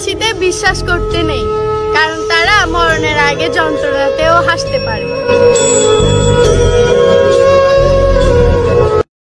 হাসিতে বিশ্বাস করতে নেই কারণ তারা মরণের আগে যন্ত্রণাতেও হাসতে পারে।